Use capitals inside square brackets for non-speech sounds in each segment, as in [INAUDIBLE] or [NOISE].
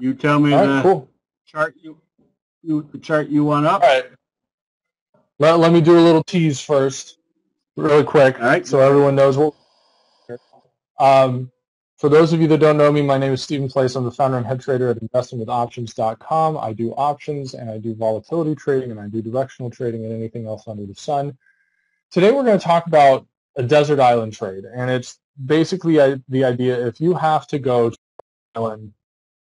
You tell me All the cool. chart you, you, the chart you want up. All right. Let, let me do a little tease first, really quick, All right. so everyone knows what. Um, for those of you that don't know me, my name is Steven Place. I'm the founder and head trader at investingwithoptions.com. I do options and I do volatility trading and I do directional trading and anything else under the sun. Today we're going to talk about a desert island trade, and it's basically uh, the idea if you have to go to an island,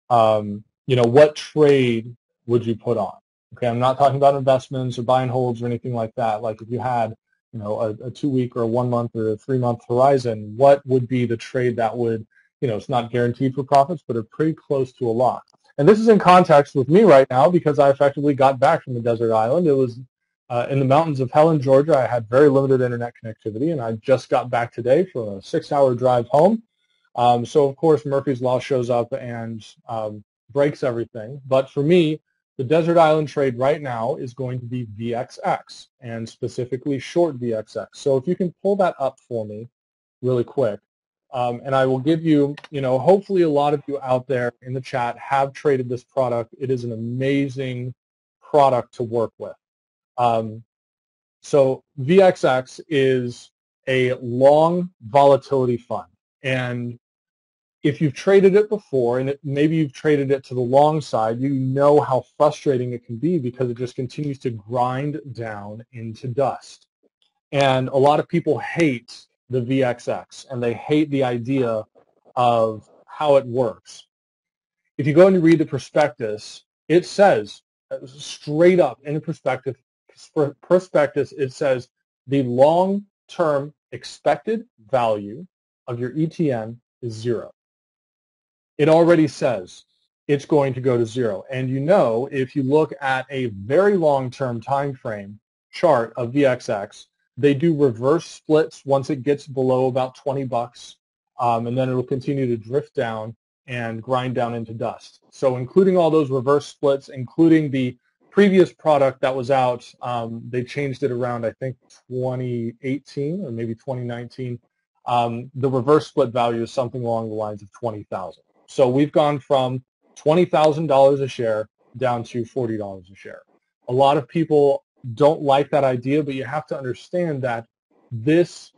um, you know, what trade would you put on? Okay, I'm not talking about investments or buy and holds or anything like that. Like if you had, you know, a, a two week or a one month or a three month horizon, what would be the trade that would, you know, it's not guaranteed for profits, but are pretty close to a lock. And this is in context with me right now because I effectively got back from the desert island. It was uh, in the mountains of Helen, Georgia. I had very limited internet connectivity, and I just got back today for a six-hour drive home. Um, so of course Murphy's Law shows up and um, breaks everything. But for me, the desert island trade right now is going to be VXX and specifically short VXX. So if you can pull that up for me really quick, um, and I will give you, you know, hopefully a lot of you out there in the chat have traded this product. It is an amazing product to work with. Um, so VXX is a long volatility fund. And if you've traded it before, and it, maybe you've traded it to the long side, you know how frustrating it can be because it just continues to grind down into dust. And a lot of people hate the VXX, and they hate the idea of how it works. If you go and you read the prospectus, it says uh, straight up in the prospectus, prospectus it says the long-term expected value of your ETN is zero it already says it's going to go to zero. And you know, if you look at a very long-term time frame chart of VXX, they do reverse splits once it gets below about 20 bucks, um, and then it'll continue to drift down and grind down into dust. So including all those reverse splits, including the previous product that was out, um, they changed it around, I think, 2018 or maybe 2019. Um, the reverse split value is something along the lines of 20,000. So we've gone from $20,000 a share down to $40 a share. A lot of people don't like that idea, but you have to understand that this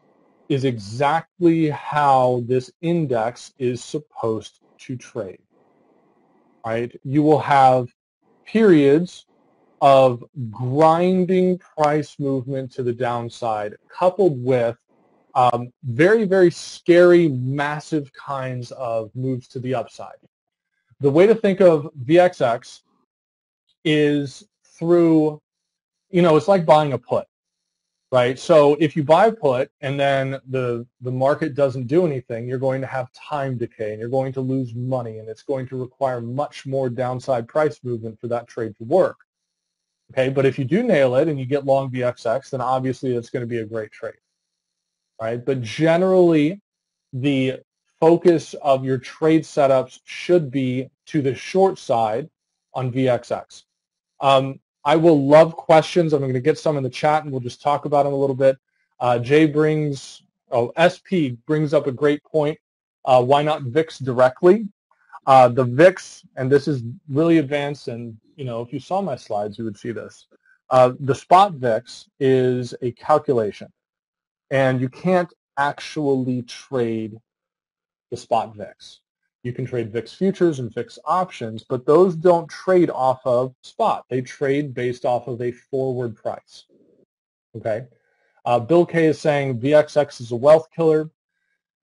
is exactly how this index is supposed to trade. Right? You will have periods of grinding price movement to the downside coupled with um, very, very scary, massive kinds of moves to the upside. The way to think of VXX is through, you know, it's like buying a put, right? So if you buy a put and then the, the market doesn't do anything, you're going to have time decay and you're going to lose money and it's going to require much more downside price movement for that trade to work. Okay, but if you do nail it and you get long VXX, then obviously it's going to be a great trade right? But generally, the focus of your trade setups should be to the short side on VXX. Um, I will love questions. I'm going to get some in the chat, and we'll just talk about them a little bit. Uh, Jay brings, oh, SP brings up a great point. Uh, why not VIX directly? Uh, the VIX, and this is really advanced, and you know, if you saw my slides, you would see this. Uh, the spot VIX is a calculation and you can't actually trade the spot VIX. You can trade VIX futures and VIX options, but those don't trade off of spot. They trade based off of a forward price. Okay. Uh, Bill K is saying VXX is a wealth killer.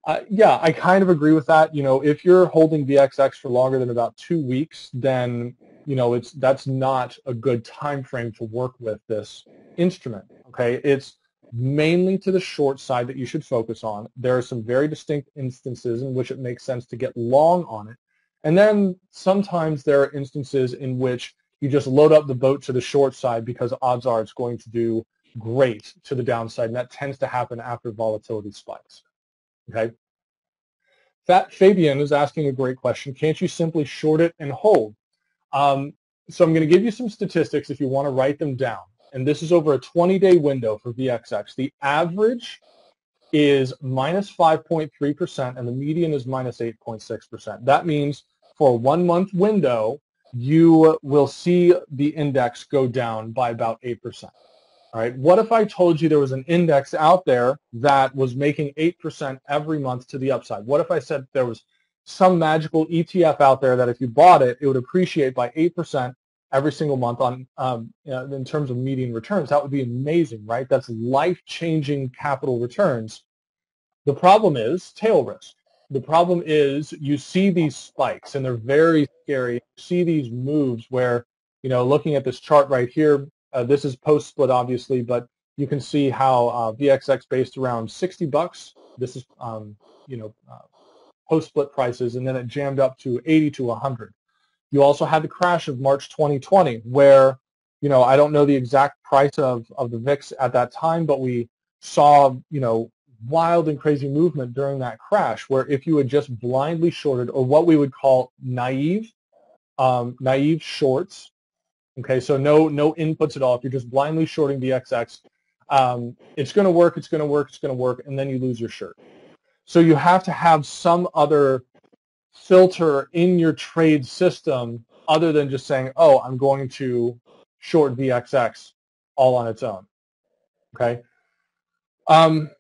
Uh, yeah, I kind of agree with that. You know, if you're holding VXX for longer than about two weeks, then you know it's that's not a good time frame to work with this instrument. Okay, it's mainly to the short side that you should focus on. There are some very distinct instances in which it makes sense to get long on it. And then sometimes there are instances in which you just load up the boat to the short side because odds are it's going to do great to the downside, and that tends to happen after volatility spikes. Okay. Fat Fabian is asking a great question. Can't you simply short it and hold? Um, so I'm going to give you some statistics if you want to write them down and this is over a 20-day window for VXX. The average is minus 5.3% and the median is minus 8.6%. That means for a one month window, you will see the index go down by about 8%. All right. What if I told you there was an index out there that was making 8% every month to the upside? What if I said there was some magical ETF out there that if you bought it, it would appreciate by 8% every single month on um, you know, in terms of median returns? That would be amazing, right? That's life-changing capital returns. The problem is tail risk. The problem is you see these spikes and they're very scary. You see these moves where, you know, looking at this chart right here, uh, this is post split, obviously, but you can see how uh, VXX based around 60 bucks. This is, um, you know, uh, post split prices, and then it jammed up to 80 to 100. You also had the crash of March 2020, where, you know, I don't know the exact price of, of the VIX at that time, but we saw, you know, wild and crazy movement during that crash, where if you had just blindly shorted, or what we would call naive, um, naive shorts, Okay, so no no inputs at all. If you're just blindly shorting the VXX, um, it's going to work, it's going to work, it's going to work, and then you lose your shirt. So you have to have some other filter in your trade system other than just saying, oh, I'm going to short VXX all on its own. Okay. Um,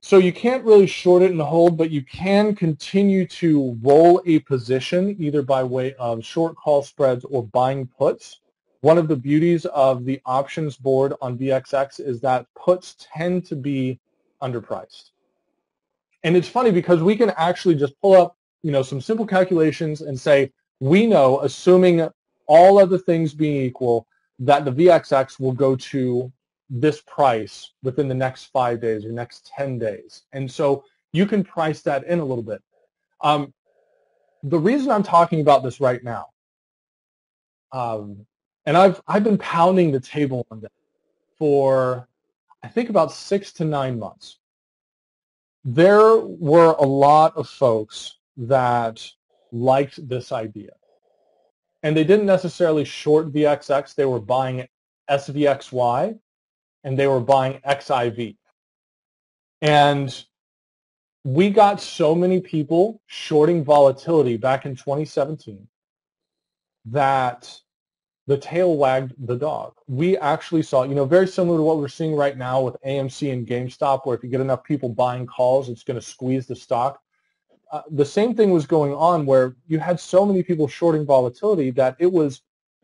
so you can't really short it and hold, but you can continue to roll a position either by way of short call spreads or buying puts one of the beauties of the options board on VXX is that puts tend to be underpriced. And it's funny because we can actually just pull up, you know, some simple calculations and say, we know, assuming all other things being equal, that the VXX will go to this price within the next five days or next 10 days. And so you can price that in a little bit. Um, the reason I'm talking about this right now um, and I've I've been pounding the table on that for I think about six to nine months. There were a lot of folks that liked this idea. And they didn't necessarily short VXX, they were buying SVXY and they were buying XIV. And we got so many people shorting volatility back in 2017 that the tail wagged the dog. We actually saw, you know, very similar to what we're seeing right now with AMC and GameStop, where if you get enough people buying calls, it's going to squeeze the stock. Uh, the same thing was going on where you had so many people shorting volatility that it was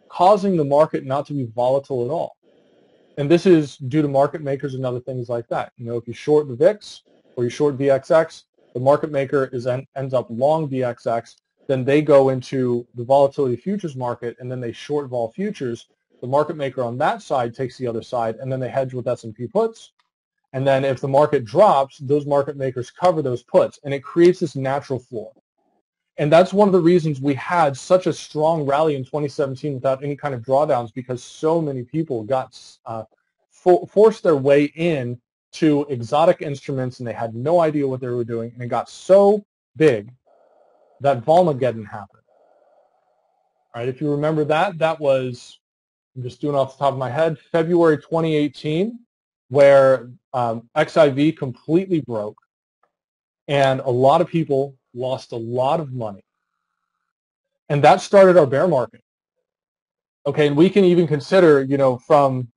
causing the market not to be volatile at all. And this is due to market makers and other things like that. You know, if you short the VIX or you short VXX, the market maker is en- ends up long VXX then they go into the volatility futures market and then they short vol futures. The market maker on that side takes the other side and then they hedge with S&P puts. And then if the market drops, those market makers cover those puts and it creates this natural floor. And that's one of the reasons we had such a strong rally in 2017 without any kind of drawdowns because so many people got uh, for, forced their way in to exotic instruments and they had no idea what they were doing and it got so big that Volmageddon happened. All right, if you remember that, that was, I'm just doing off the top of my head, February 2018, where um, XIV completely broke and a lot of people lost a lot of money. And that started our bear market. Okay, and we can even consider, you know, from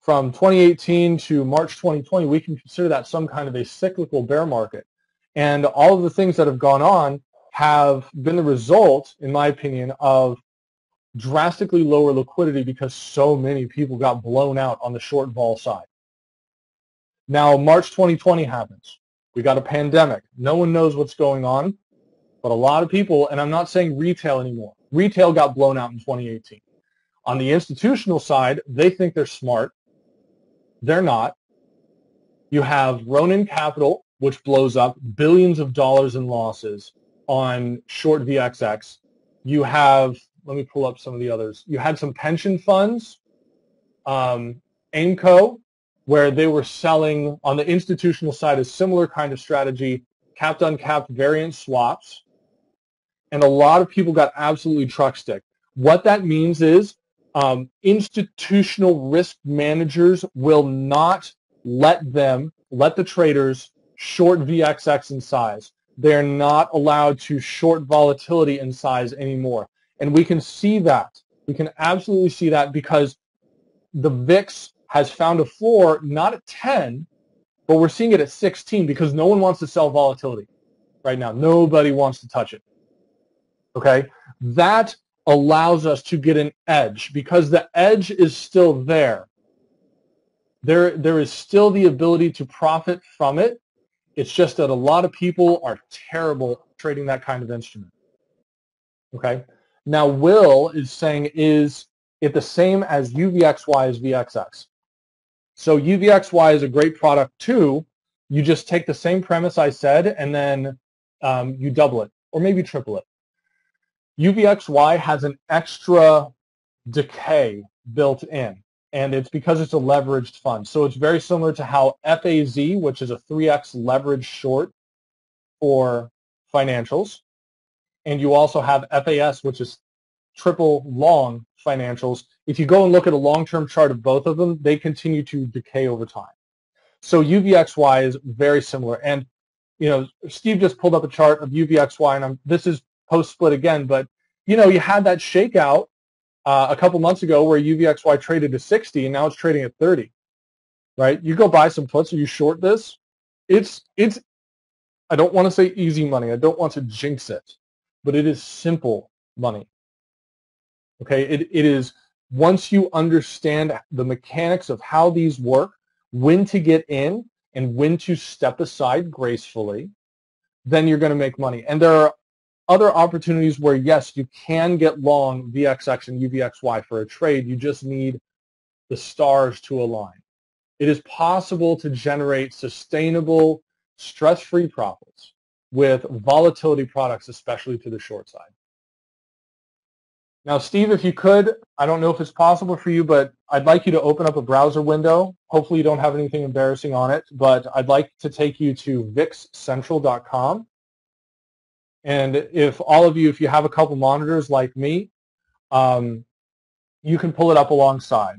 from 2018 to March 2020, we can consider that some kind of a cyclical bear market. And all of the things that have gone on have been the result, in my opinion, of drastically lower liquidity because so many people got blown out on the short vol side. Now, March 2020 happens. We got a pandemic. No one knows what's going on, but a lot of people, and I'm not saying retail anymore, retail got blown out in 2018. On the institutional side, they think they're smart. They're not. You have Ronin Capital, which blows up billions of dollars in losses on short VXX. You have, let me pull up some of the others. You had some pension funds, um, Aimco, where they were selling on the institutional side a similar kind of strategy, capped uncapped variance swaps. And a lot of people got absolutely truck stick. What that means is um, institutional risk managers will not let them, let the traders short VXX in size They're not allowed to short volatility in size anymore. And we can see that. We can absolutely see that because the VIX has found a floor not at 10, but we're seeing it at 16 because no one wants to sell volatility right now. Nobody wants to touch it. Okay? That allows us to get an edge because the edge is still there. There, there is still the ability to profit from it. It's just that a lot of people are terrible trading that kind of instrument. Okay? Now, Will is saying, is it the same as UVXY as VXX? So UVXY is a great product too. You just take the same premise I said and then um, you double it or maybe triple it. UVXY has an extra decay built in and it's because it's a leveraged fund. So it's very similar to how FAZ, which is a 3x leverage short for financials, and you also have FAS, which is triple long financials. If you go and look at a long-term chart of both of them, they continue to decay over time. So UVXY is very similar. And, you know, Steve just pulled up a chart of UVXY, and I'm, this is post-split again, but, you know, you had that shakeout uh, a couple months ago where UVXY traded to 60 and now it's trading at 30, right? You go buy some puts or you short this, it's, it's, I don't want to say easy money. I don't want to jinx it, but it is simple money. Okay, it, it is once you understand the mechanics of how these work, when to get in and when to step aside gracefully, then you're going to make money. And there are other opportunities where, yes, you can get long VXX and UVXY for a trade. You just need the stars to align. It is possible to generate sustainable, stress-free profits with volatility products, especially to the short side. Now, Steve, if you could, I don't know if it's possible for you, but I'd like you to open up a browser window. Hopefully you don't have anything embarrassing on it, but I'd like to take you to vixcentral.com. And if all of you, if you have a couple monitors like me, um, you can pull it up alongside.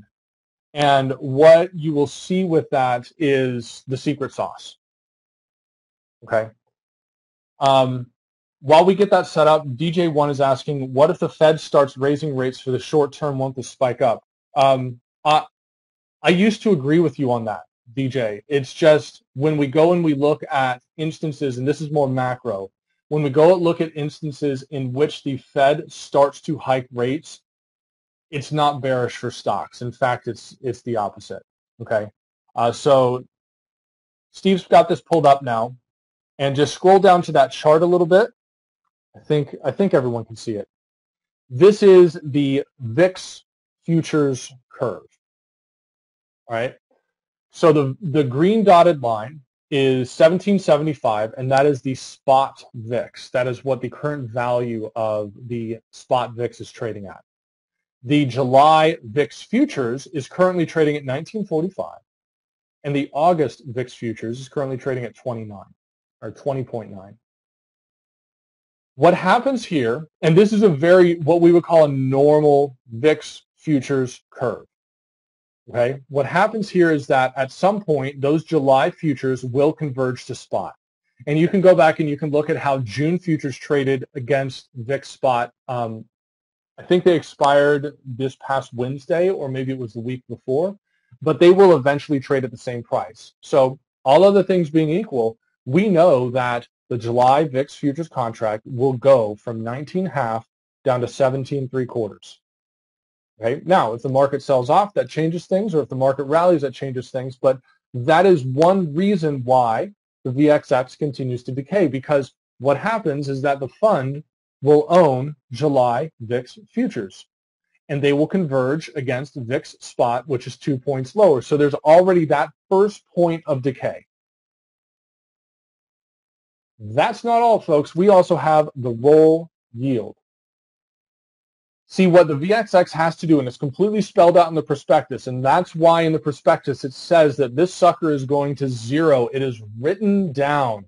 And what you will see with that is the secret sauce. Okay. Um, while we get that set up, DJ1 is asking, what if the Fed starts raising rates for the short term, won't this spike up? Um, I, I used to agree with you on that, DJ. It's just when we go and we look at instances, and this is more macro, when we go and look at instances in which the Fed starts to hike rates, it's not bearish for stocks. In fact, it's it's the opposite. Okay, uh, so Steve's got this pulled up now, and just scroll down to that chart a little bit. I think I think everyone can see it. This is the VIX futures curve. All right. So the the green dotted line is 1775, and that is the spot VIX. That is what the current value of the spot VIX is trading at. The July VIX futures is currently trading at 1945, and the August VIX futures is currently trading at 29 or 20.9. What happens here, and this is a very, what we would call a normal VIX futures curve. Okay, what happens here is that at some point, those July futures will converge to spot. And you can go back and you can look at how June futures traded against VIX spot. Um, I think they expired this past Wednesday, or maybe it was the week before, but they will eventually trade at the same price. So all other things being equal, we know that the July VIX futures contract will go from 19 half down to 17 three quarters. Okay. Now, if the market sells off, that changes things, or if the market rallies, that changes things. But that is one reason why the VXX continues to decay, because what happens is that the fund will own July VIX futures, and they will converge against VIX spot, which is two points lower. So there's already that first point of decay. That's not all, folks. We also have the roll yield. See what the VXX has to do, and it's completely spelled out in the prospectus, and that's why in the prospectus it says that this sucker is going to zero. It is written down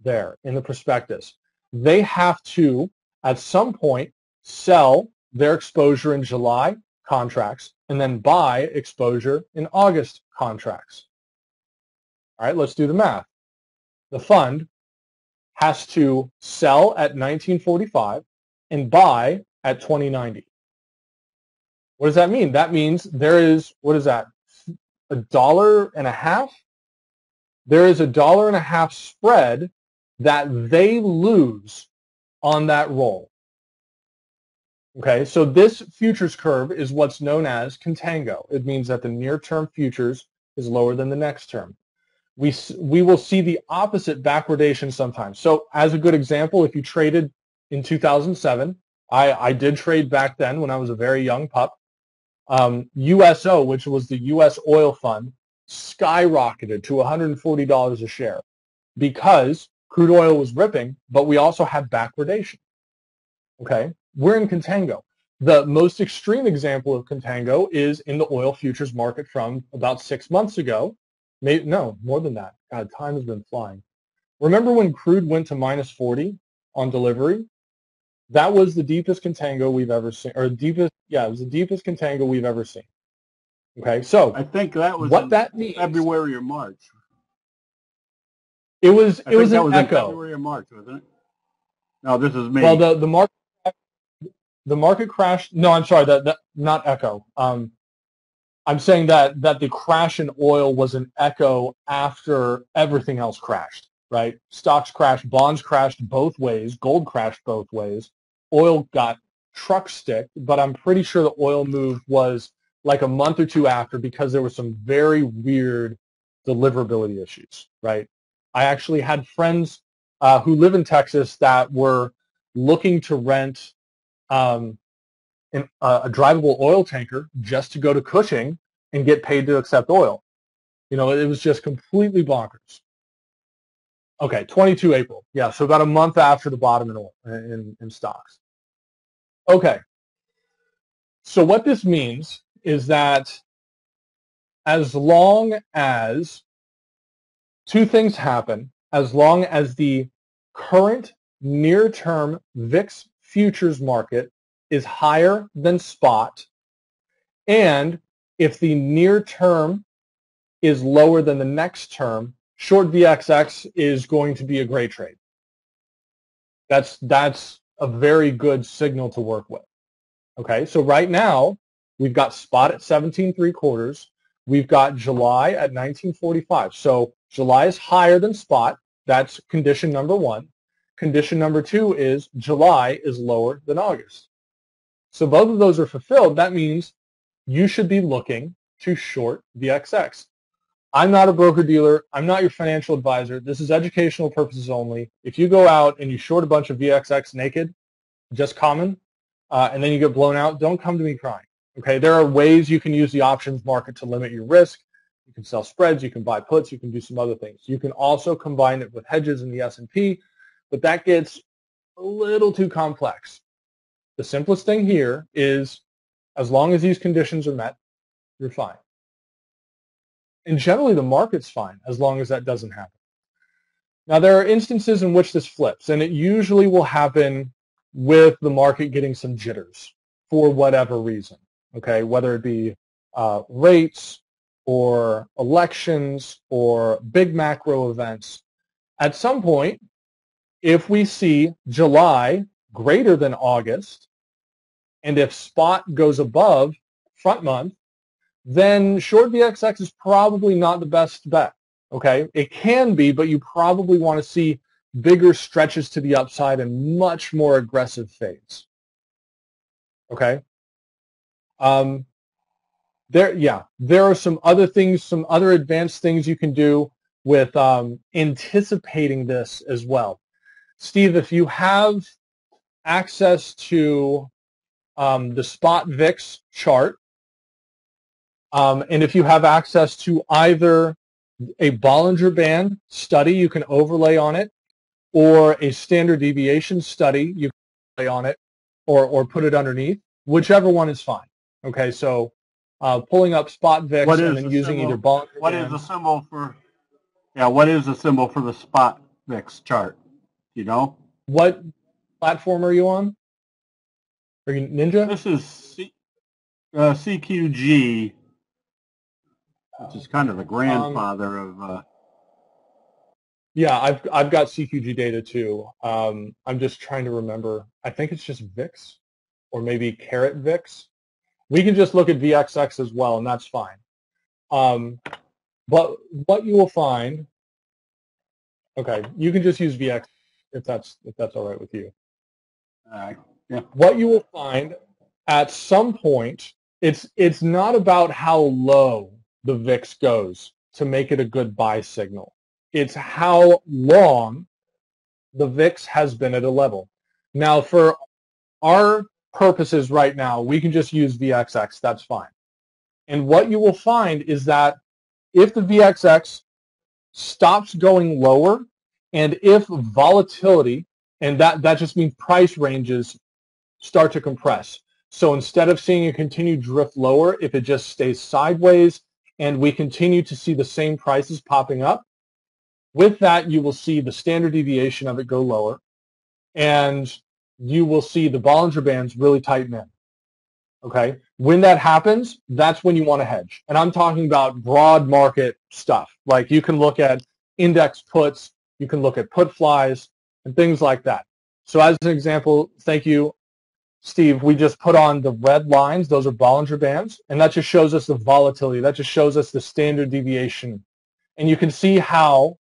there in the prospectus. They have to, at some point, sell their exposure in July contracts and then buy exposure in August contracts. All right, let's do the math. The fund has to sell at 1945 and buy at 2090. What does that mean? That means there is, what is that, a dollar and a half? There is a dollar and a half spread that they lose on that roll. Okay, so this futures curve is what's known as contango. It means that the near-term futures is lower than the next term. We, we will see the opposite backwardation sometimes. So as a good example, if you traded in 2007, I, I did trade back then when I was a very young pup. Um, USO, which was the U.S. oil fund, skyrocketed to $140 a share because crude oil was ripping, but we also had backwardation. Okay, we're in contango. The most extreme example of contango is in the oil futures market from about six months ago. Maybe, no, more than that. God, time has been flying. Remember when crude went to minus 40 on delivery? That was the deepest contango we've ever seen, or deepest, yeah, it was the deepest contango we've ever seen. Okay, so I think that was what that means. February or March. It was it was think that an was in echo. February or March, wasn't it? No, this is May. Well, the the market the market crashed. No, I'm sorry. That, that not echo. Um, I'm saying that that the crash in oil was an echo after everything else crashed. Right? Stocks crashed, bonds crashed both ways, gold crashed both ways. Oil got truck stick, but I'm pretty sure the oil move was like a month or two after because there were some very weird deliverability issues. Right? I actually had friends uh, who live in Texas that were looking to rent um, an, uh, a drivable oil tanker just to go to Cushing and get paid to accept oil. You know, it was just completely bonkers. Okay, 22 April. Yeah, so about a month after the bottom in oil in, in stocks. Okay. So what this means is that as long as two things happen, as long as the current near-term VIX futures market is higher than spot, and if the near term is lower than the next term, short VXX is going to be a great trade. That's, that's a very good signal to work with. Okay, so right now, we've got spot at 17 three quarters. We've got July at 1945. So July is higher than spot. That's condition number one. Condition number two is July is lower than August. So both of those are fulfilled. That means you should be looking to short VXX. I'm not a broker dealer. I'm not your financial advisor. This is educational purposes only. If you go out and you short a bunch of VXX naked, just common, uh, and then you get blown out, don't come to me crying. Okay, there are ways you can use the options market to limit your risk. You can sell spreads, you can buy puts, you can do some other things. You can also combine it with hedges in the S&P, but that gets a little too complex. The simplest thing here is as long as these conditions are met, you're fine. And generally the market's fine as long as that doesn't happen. Now there are instances in which this flips and it usually will happen with the market getting some jitters for whatever reason, okay, whether it be uh, rates or elections or big macro events. At some point, if we see July greater than August, and if spot goes above front month, then short VXX is probably not the best bet. Okay, it can be, but you probably want to see bigger stretches to the upside and much more aggressive fades. Okay. Um, there, yeah, there are some other things, some other advanced things you can do with um, anticipating this as well. Steve, if you have access to um, the spot VIX chart, um, and if you have access to either a Bollinger Band study you can overlay on it, or a standard deviation study you can overlay on it, or, or put it underneath, whichever one is fine. Okay, so uh, pulling up spot VIX What and then the using symbol? either Bollinger What is Band. the symbol for, yeah, what is the symbol for the spot VIX chart? You know? What platform are you on? Are you Ninja? This is C, uh, CQG, which is kind of the grandfather of, uh, Yeah, I've I've got CQG data too. Um, I'm just trying to remember. I think it's just VIX, or maybe caret VIX. We can just look at VXX as well, and that's fine. Um, but what you will find, okay, you can just use VX if that's if that's all right with you. Uh, What you will find at some point, it's it's not about how low the VIX goes to make it a good buy signal. It's how long the VIX has been at a level. Now, for our purposes right now, we can just use VXX. That's fine. And what you will find is that if the VXX stops going lower and if volatility, and that, that just means price ranges start to compress. So instead of seeing a continued drift lower, if it just stays sideways and we continue to see the same prices popping up, with that, you will see the standard deviation of it go lower, and you will see the Bollinger Bands really tighten in. Okay? When that happens, that's when you want to hedge. And I'm talking about broad market stuff. Like you can look at index puts, you can look at put flies, and things like that. So as an example, thank you, Steve, we just put on the red lines. Those are Bollinger Bands, and that just shows us the volatility. That just shows us the standard deviation. And you can see how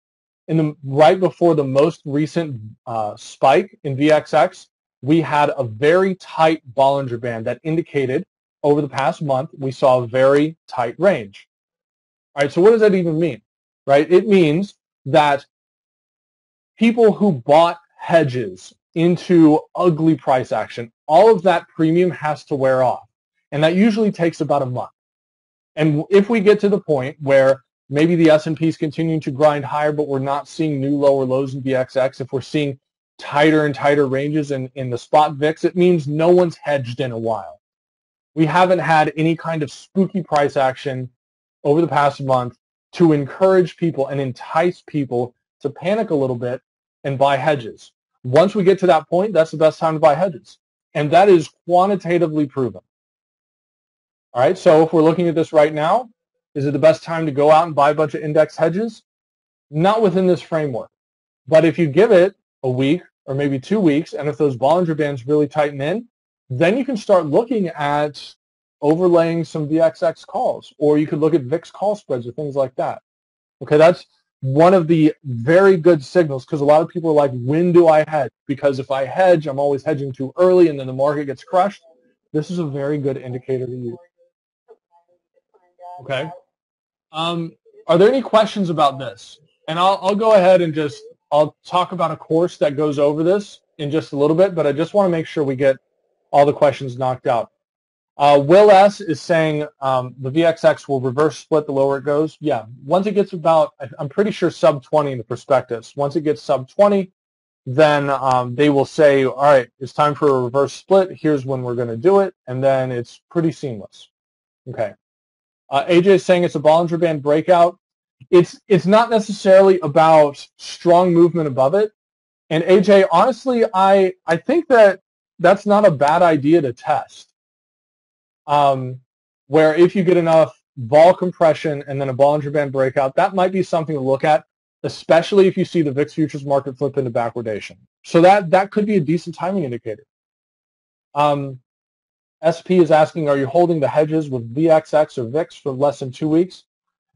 in the right before the most recent uh, spike in VXX, we had a very tight Bollinger Band that indicated over the past month we saw a very tight range. All right, so what does that even mean? Right, it means that people who bought hedges into ugly price action, all of that premium has to wear off, and that usually takes about a month. And if we get to the point where maybe the S&P is continuing to grind higher, but we're not seeing new lower lows in VXX. If we're seeing tighter and tighter ranges in, in the spot VIX, it means no one's hedged in a while. We haven't had any kind of spooky price action over the past month to encourage people and entice people to panic a little bit and buy hedges. Once we get to that point, that's the best time to buy hedges. And that is quantitatively proven. All right, so if we're looking at this right now, is it the best time to go out and buy a bunch of index hedges? Not within this framework. But if you give it a week or maybe two weeks, and if those Bollinger Bands really tighten in, then you can start looking at overlaying some VXX calls, or you could look at VIX call spreads or things like that. Okay, that's one of the very good signals because a lot of people are like, when do I hedge? Because if I hedge, I'm always hedging too early and then the market gets crushed. This is a very good indicator to use. Okay. Um, are there any questions about this? And I'll, I'll go ahead and just, I'll talk about a course that goes over this in just a little bit, but I just want to make sure we get all the questions knocked out. Uh, Will S. is saying um, the VXX will reverse split the lower it goes. Yeah, once it gets about, I'm pretty sure sub 20 in the prospectus. Once it gets sub 20, then um, they will say, all right, it's time for a reverse split. Here's when we're going to do it. And then it's pretty seamless. Okay. Uh, AJ is saying it's a Bollinger Band breakout. It's it's not necessarily about strong movement above it. And AJ, honestly, I I think that that's not a bad idea to test. Um, where if you get enough vol compression and then a Bollinger Band breakout, that might be something to look at, especially if you see the VIX futures market flip into backwardation. So that that could be a decent timing indicator. Um, SP is asking, are you holding the hedges with VXX or VIX for less than two weeks?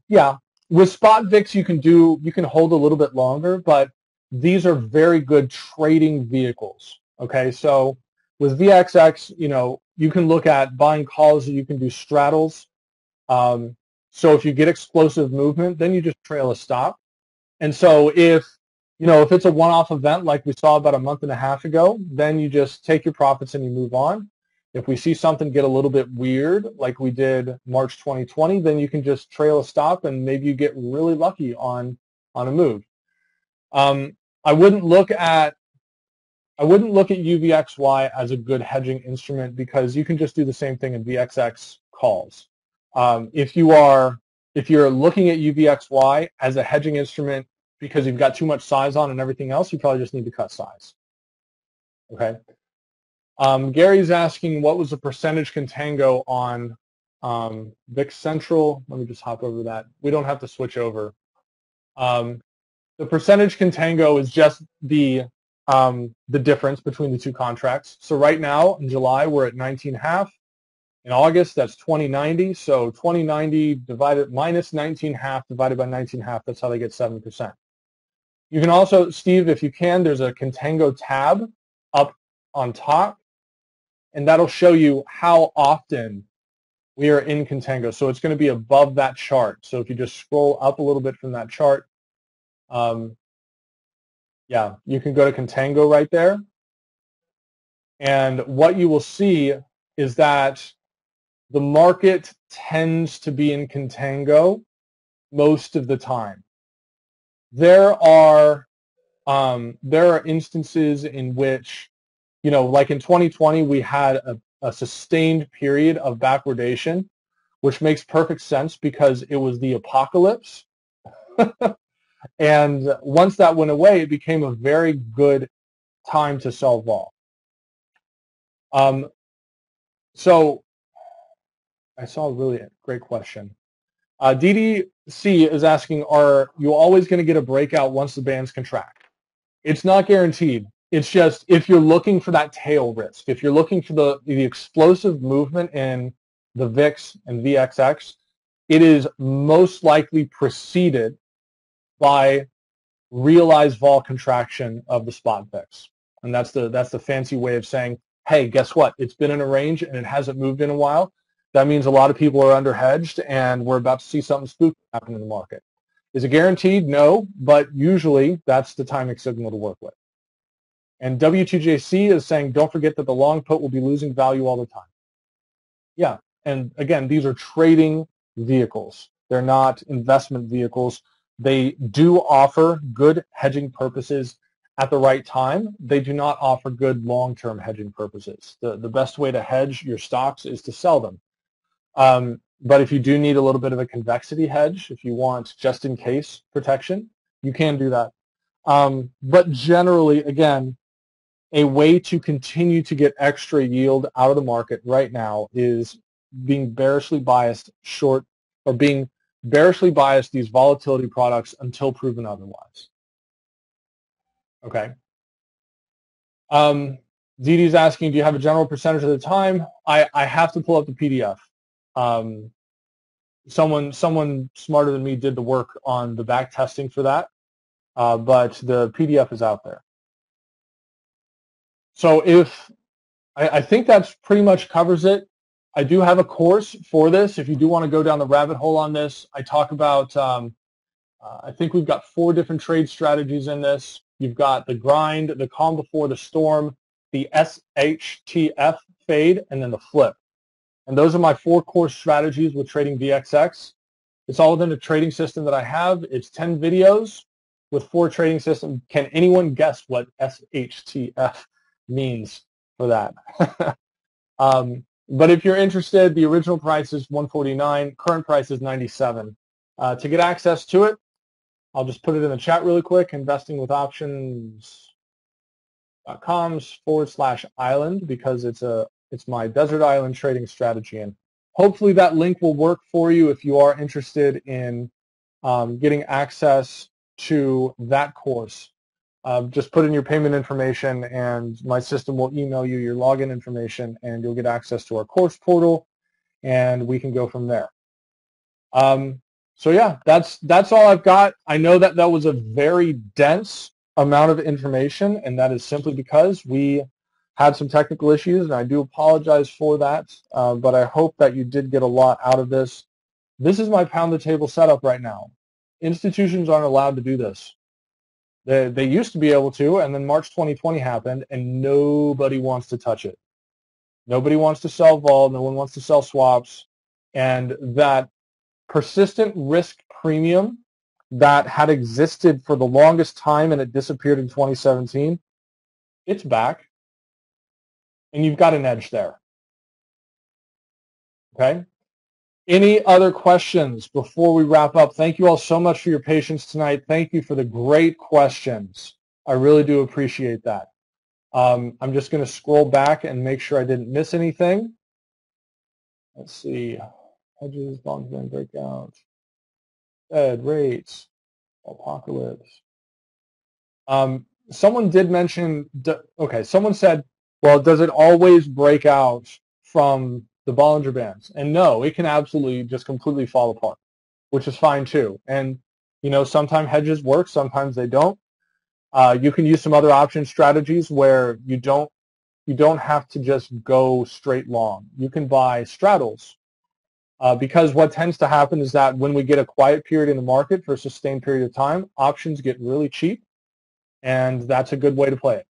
Yeah, with spot VIX you can do you can hold a little bit longer, but these are very good trading vehicles. Okay, so with VXX, you know, you can look at buying calls, you can do straddles. Um, so if you get explosive movement, then you just trail a stop. And so if you know if it's a one-off event like we saw about a month and a half ago, then you just take your profits and you move on. If we see something get a little bit weird, like we did March 2020, then you can just trail a stop and maybe you get really lucky on, on a move. Um, I wouldn't look at I wouldn't look at UVXY as a good hedging instrument because you can just do the same thing in VXX calls. Um, if you are if you're looking at UVXY as a hedging instrument because you've got too much size on and everything else, you probably just need to cut size. Okay. Um, Gary's asking what was the percentage contango on um, VIX Central. Let me just hop over that. We don't have to switch over. Um, the percentage contango is just the um, the difference between the two contracts. So right now in July we're at 19 half. In August that's 2090. So 2090 divided minus 19 half divided by 19 half. That's how they get 7%. You can also, Steve, if you can, there's a contango tab up on top, and that'll show you how often we are in contango. So it's going to be above that chart. So if you just scroll up a little bit from that chart, um, yeah, you can go to contango right there. And what you will see is that the market tends to be in contango most of the time. There are um, there are instances in which, you know, like in 2020, we had a, a sustained period of backwardation, which makes perfect sense because it was the apocalypse. [LAUGHS] and once that went away, it became a very good time to sell vol. Um, so I saw a really great question. Uh, DDC is asking, are you always going to get a breakout once the bands contract? It's not guaranteed. It's just if you're looking for that tail risk, if you're looking for the, the explosive movement in the VIX and VXX, it is most likely preceded by realized vol contraction of the spot VIX. And that's the, that's the fancy way of saying, hey, guess what? It's been in a range and it hasn't moved in a while. That means a lot of people are under hedged and we're about to see something spooky happen in the market. Is it guaranteed? No, but usually that's the timing signal to work with. And W2JC is saying, don't forget that the long put will be losing value all the time. Yeah, and again, these are trading vehicles. They're not investment vehicles. They do offer good hedging purposes at the right time. They do not offer good long-term hedging purposes. The, the best way to hedge your stocks is to sell them. Um, but if you do need a little bit of a convexity hedge, if you want just in case protection, you can do that. Um, but generally, again, a way to continue to get extra yield out of the market right now is being bearishly biased short or being bearishly biased these volatility products until proven otherwise. Okay. Um, Didi's asking, do you have a general percentage of the time? I, I have to pull up the PDF. Um, someone someone smarter than me did the work on the back testing for that, uh, but the PDF is out there. So if I, I think that's pretty much covers it. I do have a course for this. If you do want to go down the rabbit hole on this, I talk about. Um, uh, I think we've got four different trade strategies in this. You've got the grind, the calm before the storm, the SHTF fade, and then the flip. And those are my four core strategies with trading VXX. It's all within a trading system that I have. It's 10 videos with four trading systems. Can anyone guess what SHTF means for that? [LAUGHS] um, but if you're interested, the original price is 149. Current price is 97. Uh, to get access to it, I'll just put it in the chat really quick. Investingwithoptions.com forward slash island because it's a it's my desert island trading strategy. And hopefully that link will work for you if you are interested in um, getting access to that course. Uh, just put in your payment information and my system will email you your login information and you'll get access to our course portal and we can go from there. Um, so yeah, that's that's all I've got. I know that that was a very dense amount of information and that is simply because we had some technical issues, and I do apologize for that, uh, but I hope that you did get a lot out of this. This is my pound the table setup right now. Institutions aren't allowed to do this. They, they used to be able to, and then March 2020 happened, and nobody wants to touch it. Nobody wants to sell vol. No one wants to sell swaps. And that persistent risk premium that had existed for the longest time and it disappeared in 2017, it's back and you've got an edge there. Okay? Any other questions before we wrap up? Thank you all so much for your patience tonight. Thank you for the great questions. I really do appreciate that. Um, I'm just going to scroll back and make sure I didn't miss anything. Let's see. Hedges, bond breakout, Fed rates, apocalypse. Um, someone did mention, okay, someone said, well, does it always break out from the Bollinger Bands? And no, it can absolutely just completely fall apart, which is fine too. And, you know, sometimes hedges work, sometimes they don't. Uh, you can use some other option strategies where you don't you don't have to just go straight long. You can buy straddles uh, because what tends to happen is that when we get a quiet period in the market for a sustained period of time, options get really cheap, and that's a good way to play it.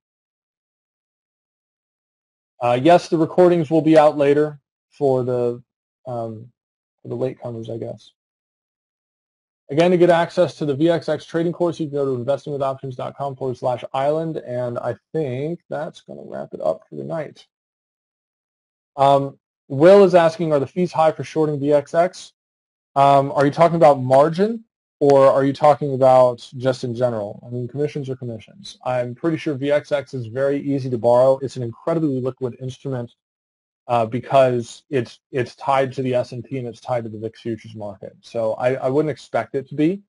Uh, yes, the recordings will be out later for the um, for the latecomers, I guess. Again, to get access to the VXX trading course, you can go to investingwithoptions.com forward slash island, and I think that's going to wrap it up for the night. Um, Will is asking, are the fees high for shorting VXX? Um, are you talking about margin, or are you talking about just in general? I mean, commissions are commissions. I'm pretty sure VXX is very easy to borrow. It's an incredibly liquid instrument uh, because it's it's tied to the S&P and it's tied to the VIX futures market. So I, I wouldn't expect it to be.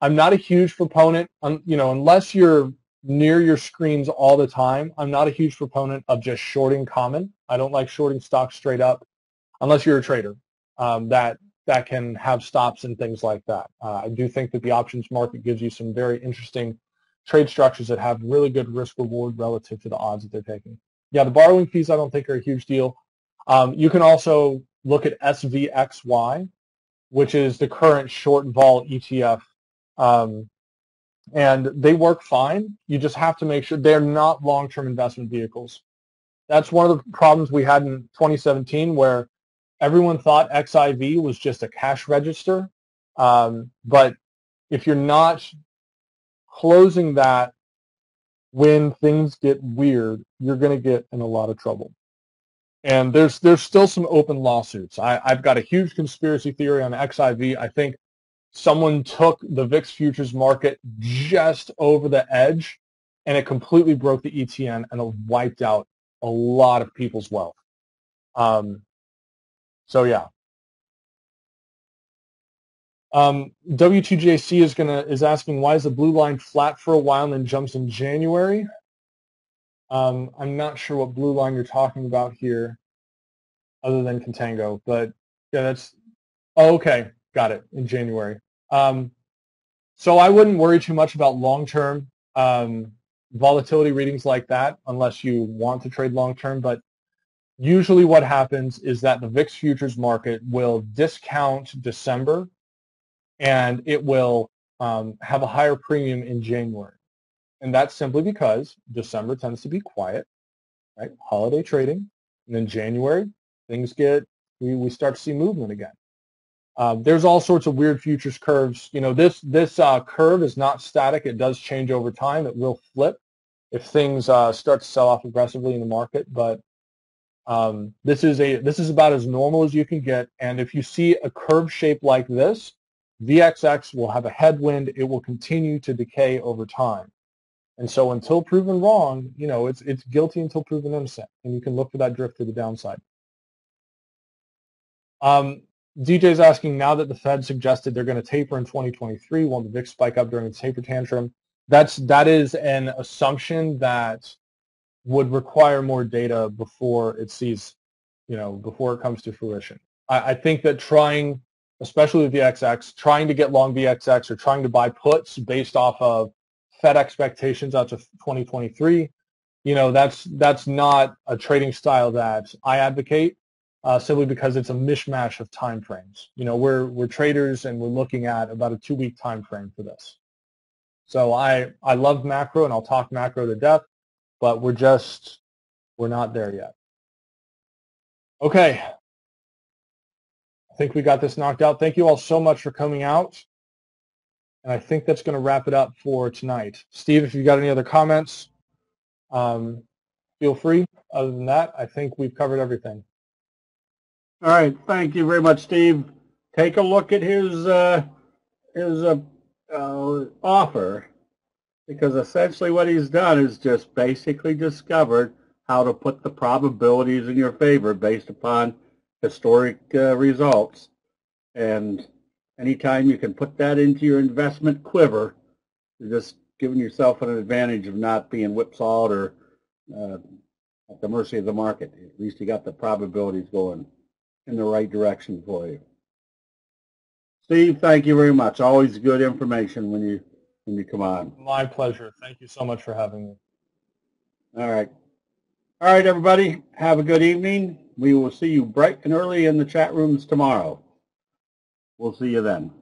I'm not a huge proponent, you know, unless you're near your screens all the time. I'm not a huge proponent of just shorting common. I don't like shorting stocks straight up, unless you're a trader um, that that can have stops and things like that. Uh, I do think that the options market gives you some very interesting trade structures that have really good risk reward relative to the odds that they're taking. Yeah, the borrowing fees I don't think are a huge deal. Um, you can also look at SVXY, which is the current short and vol ETF. Um, and they work fine. You just have to make sure they're not long-term investment vehicles. That's one of the problems we had in 2017 where everyone thought XIV was just a cash register. Um, but if you're not closing that when things get weird, you're going to get in a lot of trouble. And there's there's still some open lawsuits. I, I've got a huge conspiracy theory on XIV. I think someone took the VIX futures market just over the edge and it completely broke the ETN and it wiped out a lot of people's wealth. Um, so yeah. Um, W2JC is gonna is asking why is the blue line flat for a while and then jumps in January? Um, I'm not sure what blue line you're talking about here, other than Contango, but yeah, that's oh, okay. Got it in January. Um, so I wouldn't worry too much about long-term um, volatility readings like that unless you want to trade long-term. But usually what happens is that the VIX futures market will discount December and it will um, have a higher premium in January. And that's simply because December tends to be quiet, right? Holiday trading. And then January, things get, we, we start to see movement again. Um, there's all sorts of weird futures curves. You know, this this uh, curve is not static. It does change over time. It will flip if things uh, start to sell off aggressively in the market. But um, this is a this is about as normal as you can get. And if you see a curve shape like this, VXX will have a headwind. It will continue to decay over time. And so until proven wrong, you know, it's it's guilty until proven innocent, and you can look for that drift to the downside. Um, DJ's asking now that the Fed suggested they're going to taper in 2023, won't the VIX spike up during the taper tantrum? That's that is an assumption that would require more data before it sees, you know, before it comes to fruition. I, I think that trying, especially with VXX, trying to get long VXX or trying to buy puts based off of Fed expectations out to 2023, you know, that's that's not a trading style that I advocate uh, simply because it's a mishmash of time frames. You know, we're we're traders and we're looking at about a two week time frame for this. So I I love macro and I'll talk macro to death, but we're just we're not there yet. Okay. I think we got this knocked out. Thank you all so much for coming out. And I think that's going to wrap it up for tonight. Steve, if you've got any other comments, um, feel free. Other than that, I think we've covered everything. All right, thank you very much, Steve. Take a look at his uh, his uh, uh, offer because essentially what he's done is just basically discovered how to put the probabilities in your favor based upon historic uh, results. And anytime you can put that into your investment quiver, you're just giving yourself an advantage of not being whipsawed or uh, at the mercy of the market. At least you got the probabilities going in the right direction for you. Steve, thank you very much. Always good information when you when you come on. My pleasure. Thank you so much for having me. All right. All right, everybody. Have a good evening. We will see you bright and early in the chat rooms tomorrow. We'll see you then.